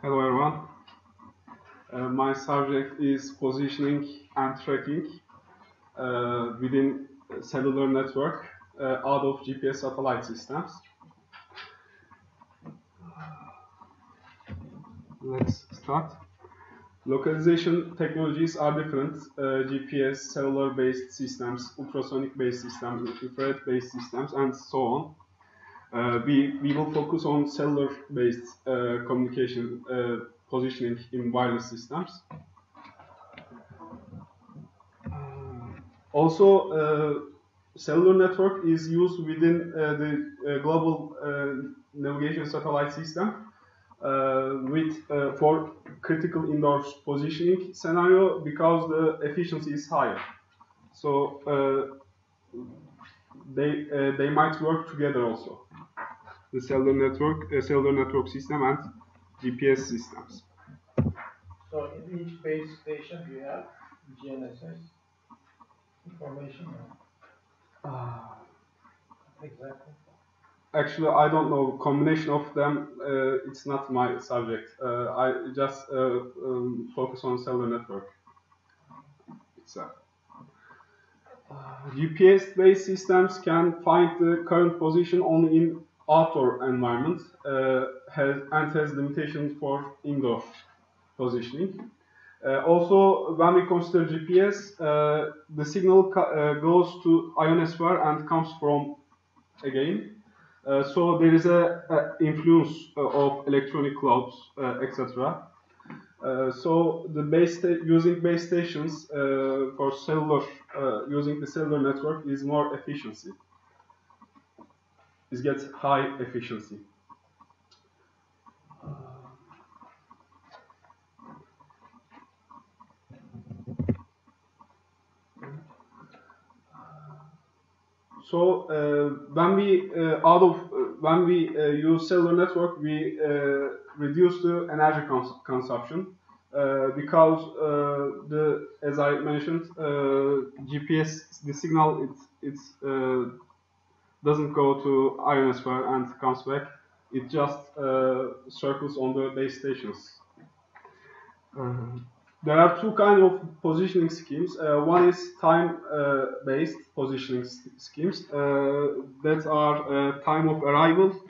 Hello everyone. Uh, my subject is positioning and tracking uh, within cellular network uh, out of GPS satellite systems. Let's start. Localization technologies are different. Uh, GPS, cellular-based systems, ultrasonic-based systems, infrared-based systems, and so on. Uh, we, we will focus on cellular-based uh, communication uh, positioning in wireless systems. Also, uh, cellular network is used within uh, the global navigation satellite system with for critical indoor positioning scenario because the efficiency is higher. So they they might work together also the cellular network, uh, cellular network system and GPS systems. So in each base station you have GNSS information? Uh, exactly. Actually, I don't know. Combination of them, uh, it's not my subject. Uh, I just uh, um, focus on cellular network itself. Uh, GPS-based systems can find the current position only in outdoor environment uh, has, and has limitations for indoor positioning. Uh, also, when we consider GPS, uh, the signal uh, goes to ionosphere and comes from again. Uh, so there is a, a influence uh, of electronic clouds, etc. so the base using base stations for cellular using the cellular network is more efficiency it gets high efficiency. So uh, when we uh, out of uh, when we uh, use cellular network, we uh, reduce the energy cons consumption uh, because the as I mentioned, GPS the signal it's it's doesn't go to ionosphere and comes back. It just uh, circles on the base stations. Uh, there are two kind of positioning schemes. Uh, one is time-based uh, positioning schemes uh, that are uh, time of arrival,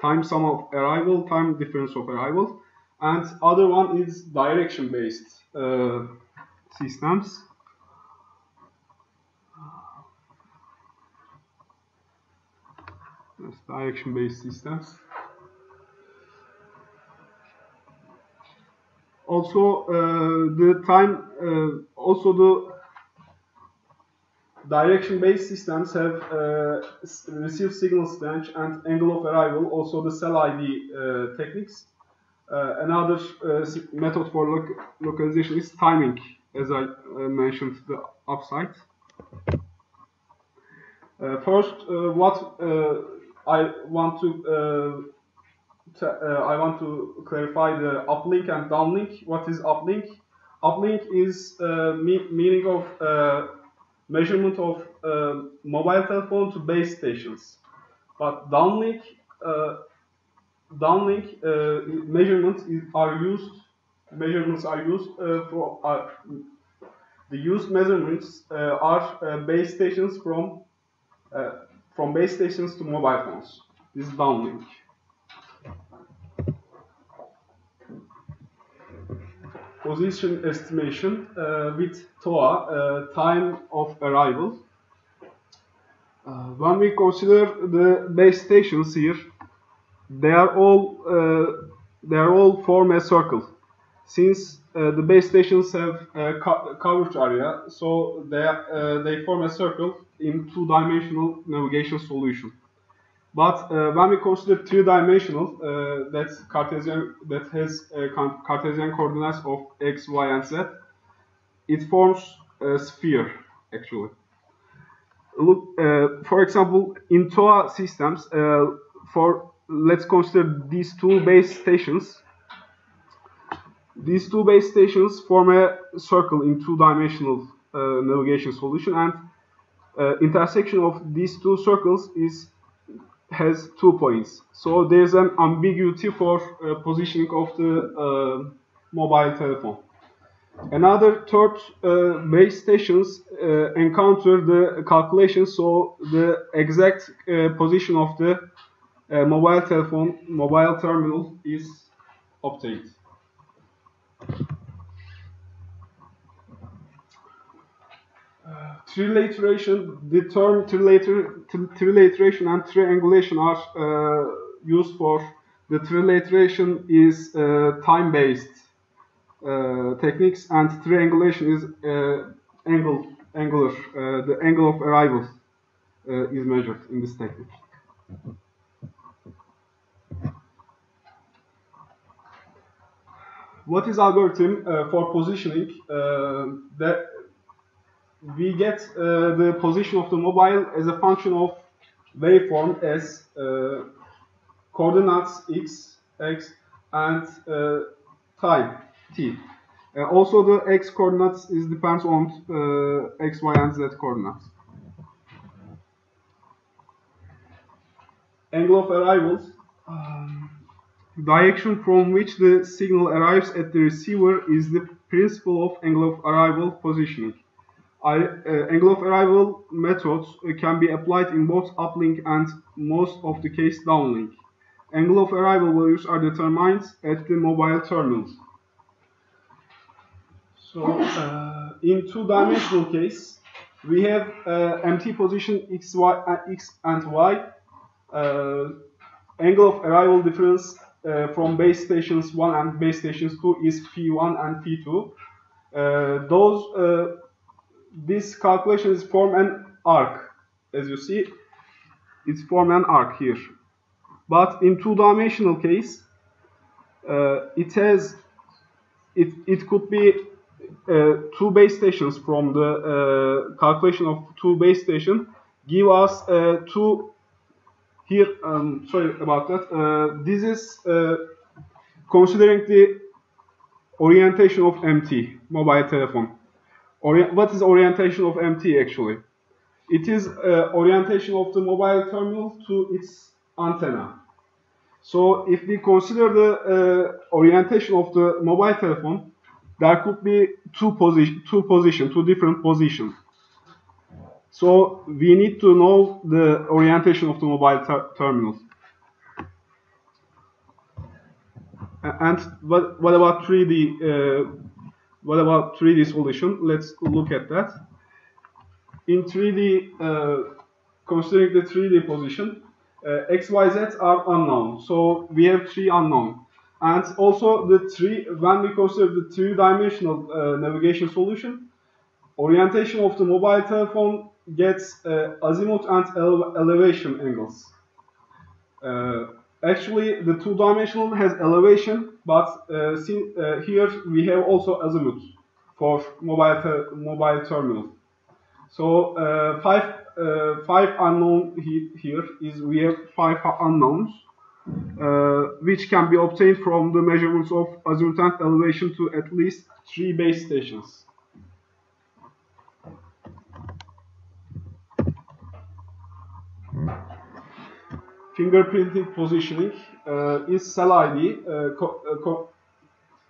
time sum of arrival, time difference of arrival, and other one is direction-based systems. Direction-based systems. Also, uh, the time, uh, also the direction-based systems have uh, received signal strength and angle of arrival, also the cell ID uh, techniques. Uh, another uh, method for lo localization is timing, as I mentioned the upside. first, what I want to uh, uh, I want to clarify the uplink and downlink. What is uplink? Uplink is uh, me meaning of uh, measurement of uh, mobile telephone to base stations. But downlink uh, downlink measurements are used measurements are used for the used measurements are base stations from from base stations to mobile phones. This is downlink. Position estimation uh, with TOA, uh, time of arrival. Uh, when we consider the base stations here, they are all uh, they are all form a circle. Since the base stations have a co coverage area, so they uh, they form a circle in two-dimensional navigation solution. But uh, when we consider three-dimensional, uh, that's Cartesian that has Cartesian coordinates of x, y, and z, it forms a sphere actually. Look, uh, for example, in TOA systems, uh, for let's consider these two base stations. These two base stations form a circle in two-dimensional uh, navigation solution, and uh, intersection of these two circles is has two points. So there's an ambiguity for uh, positioning of the uh, mobile telephone. Another third uh, base stations uh, encounter the calculation, so the exact position of the mobile telephone, mobile terminal is obtained. Trilateration, the term trilater, trilateration and triangulation are uh, used for the trilateration is uh, time-based uh, techniques and triangulation is uh, angle angular uh, the angle of arrival uh, is measured in this technique. What is algorithm for positioning? that we get uh, the position of the mobile as a function of waveform as uh, coordinates x, x, and uh, time t. Uh, also, the x coordinates is depends on uh, x, y, and z coordinates. Angle of arrivals. Um, direction from which the signal arrives at the receiver is the principle of angle of arrival positioning. Uh, angle of arrival methods can be applied in both uplink and most of the case downlink. Angle of arrival values are determined at the mobile terminals. So uh, in two-dimensional case, we have uh, MT position x, y, uh, x and y. Uh, angle of arrival difference uh, from base stations 1 and base stations 2 is phi1 and phi2. those this calculation is form an arc. As you see, it's form an arc here. But in two-dimensional case, uh, it has it it could be uh, two base stations from the uh, calculation of two base station give us uh, two here um, sorry about that uh, this is uh, considering the orientation of MT mobile telephone what is orientation of MT actually? It is uh, orientation of the mobile terminal to its antenna. So if we consider the uh, orientation of the mobile telephone, there could be two position, two position, two different positions. So we need to know the orientation of the mobile ter terminals. And what, what about 3D uh, what about 3D solution? Let's look at that. In 3D, uh, considering the 3D position, uh, x, y, z are unknown. So we have three unknown. And also the three, when we consider the two-dimensional uh, navigation solution, orientation of the mobile telephone gets uh, azimuth and ele elevation angles. Uh, Actually, the two-dimensional has elevation, but uh, see, uh, here we have also azimuth for mobile ter mobile terminal. So uh, five five unknown he here is we have five unknowns, which can be obtained from the measurements of azimuth and elevation to at least three base stations. Fingerprinting positioning uh, is cell ID. Uh,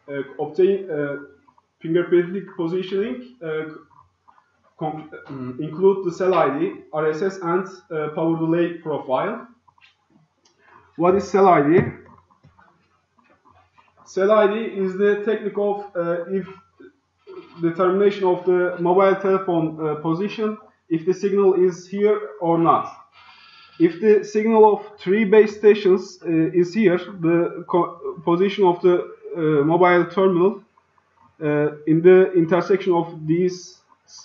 uh, obtain fingerprinting positioning um, include the cell ID, RSS, and power delay profile. What is cell ID? Cell ID is the technique of if determination of the mobile telephone uh, position if the signal is here or not. If the signal of three base stations uh, is here, the position of the uh, mobile terminal uh, in the intersection of these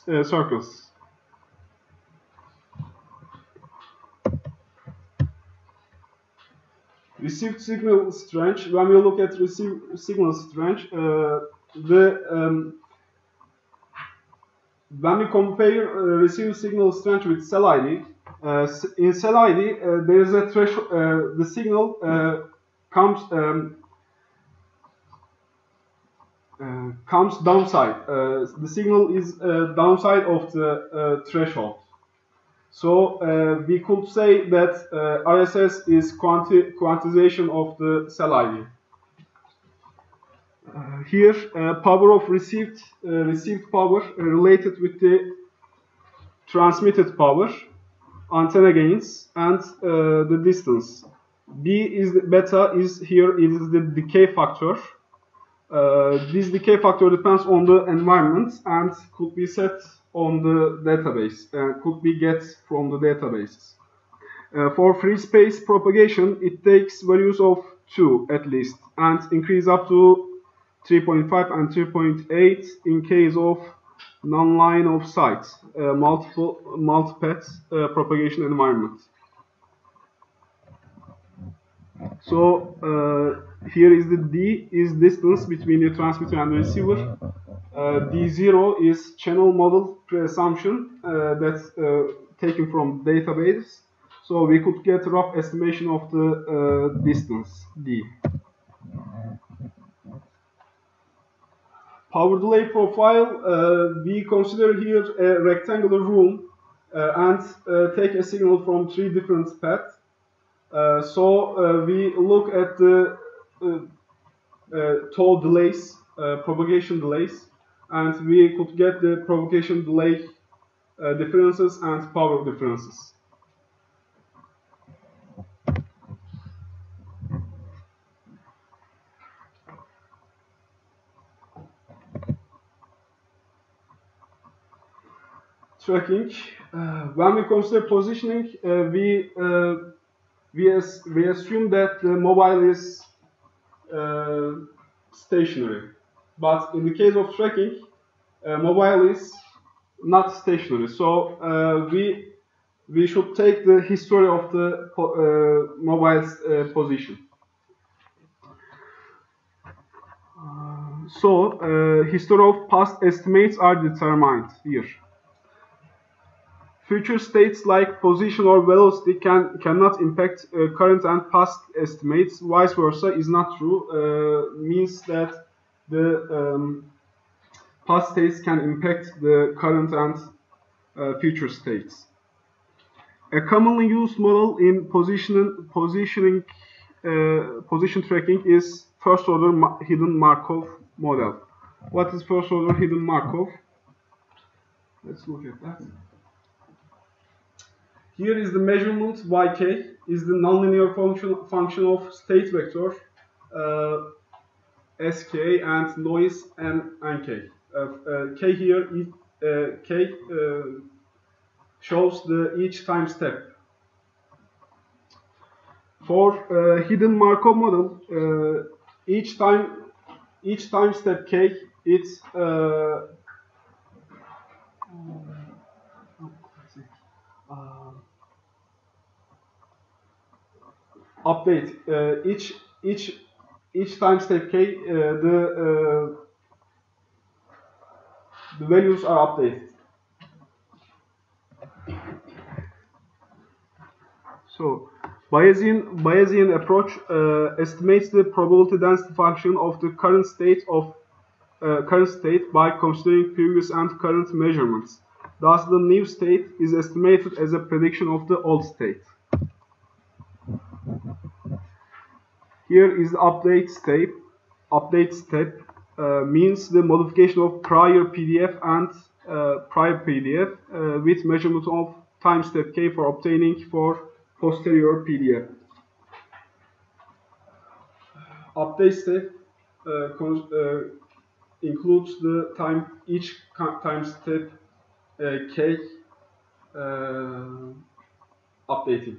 circles. Received signal strength, when we look at received signal strength, uh, the um, when we compare uh, received signal strength with cell ID, in cell ID, uh, there is a threshold, uh, the signal comes um, uh, comes downside. Uh, the signal is uh, downside of the threshold. So uh, we could say that uh, RSS is quanti quantization of the cell ID. Uh, here, uh, power of received uh, received power uh, related with the transmitted power, antenna gains, and uh, the distance. B is the, beta is here is the decay factor. Uh, this decay factor depends on the environment and could be set on the database and could be get from the databases. Uh, for free space propagation, it takes values of 2 at least and increase up to 3.5 and 3.8 in case of non-line of sight, uh, multiple multipath uh, propagation environment. So uh, here is the D is distance between the transmitter and the receiver. Uh, D0 is channel model presumption uh, that's uh, taken from database. So we could get rough estimation of the distance D. Power delay profile, uh, we consider here a rectangular room uh, and uh, take a signal from three different paths. so we look at the tau delays, propagation delays, and we could get the propagation delay differences and power differences. Tracking. Uh, when we consider positioning, uh, we uh, we, as, we assume that the mobile is uh, stationary. But in the case of tracking, uh, mobile is not stationary. So we we should take the history of the uh, mobile's position. So uh, history of past estimates are determined here. Future states like position or velocity can cannot impact current and past estimates. Vice versa is not true. means that the um, past states can impact the current and uh, future states. A commonly used model in positioning, positioning uh, position tracking is first order ma hidden Markov model. What is first order hidden Markov? Let's look at that. Here is the measurement yk is the nonlinear function function of state vector. Uh, sk and noise and nk. Uh, uh, k here, uh, k shows the each time step. For hidden Markov model, each time each time step k, it's update uh, each each each time step k, uh, the uh, the values are updated. So Bayesian, Bayesian approach uh, estimates the probability density function of the current state of uh, current state by considering previous and current measurements. Thus, the new state is estimated as a prediction of the old state. Here is the update step. Update step uh, means the modification of prior PDF and uh, prior PDF uh, with measurement of time step k for obtaining for posterior PDF. Update step uh, uh, includes the time each time step uh, k updating.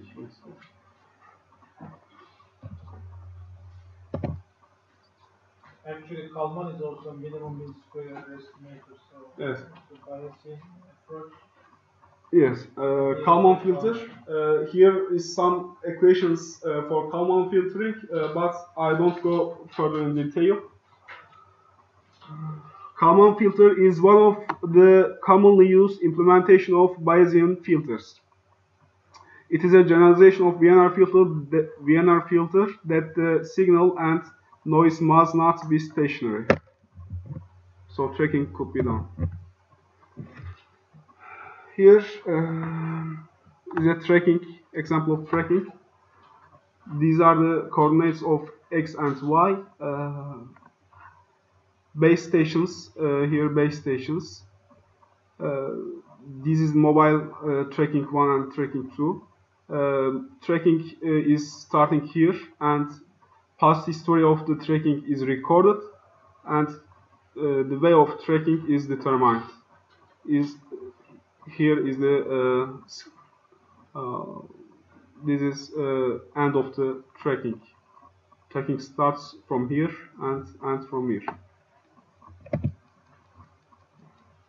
Actually, Kalman is also minimum mean square estimator, so yes. the Bayesian approach. Yes, uh, Kalman filter. Uh, here is some equations uh, for Kalman filtering, uh, but I don't go further in detail. Kalman filter is one of the commonly used implementation of Bayesian filters. It is a generalization of Wiener filter, the Wiener filter that the signal and noise must not be stationary. So tracking could be done. Here, uh, is a tracking example of tracking. These are the coordinates of x and y. Uh, base stations uh, here base stations. Uh, this is mobile uh, tracking one and tracking two. Uh, tracking is starting here and past history of the tracking is recorded and uh, the way of tracking is determined. Is here is the uh, uh, this is uh, end of the tracking. Tracking starts from here and ends from here.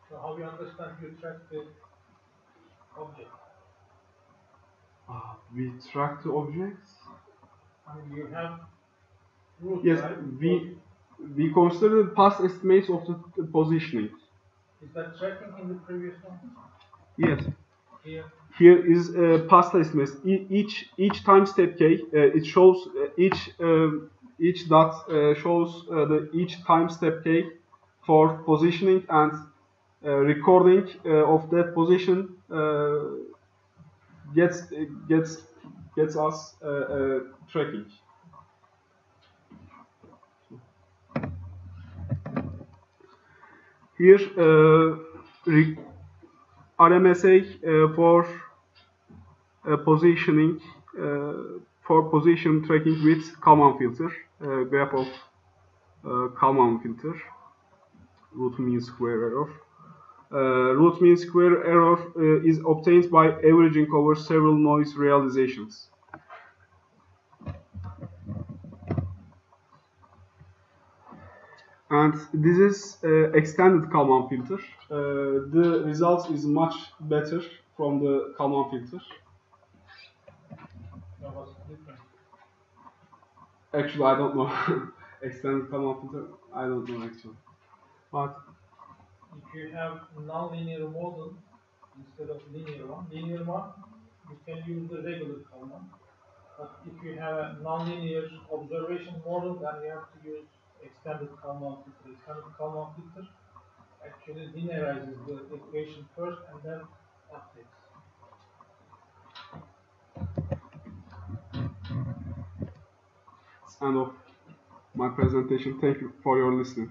So how you understand you track the object? Uh, we track the objects. I mean, you have Yes, we we consider the past estimates of the, the positioning. Is that tracking in the previous one? Yes. Here, Here is uh, past estimates. E- each each time step k, uh, it shows uh, each um each dot uh, shows uh, the each time step k for positioning and uh, recording of that position gets gets gets us tracking. Here, uh, RMSA uh, for uh, positioning, for position tracking with Kalman filter, graph of Kalman filter, root mean square error. Uh, root mean square error uh, is obtained by averaging over several noise realizations. And this is uh, extended Kalman filter. Uh, the result is much better from the Kalman filter. Actually, I don't know. extended Kalman filter, I don't know actually. But If you have non-linear model instead of linear one, linear one, you can use the regular Kalman. But if you have a non-linear observation model, then you have to use extended Kalman filter. Extended Kalman filter actually linearizes the equation first and then updates. end of my presentation. Thank you for your listening.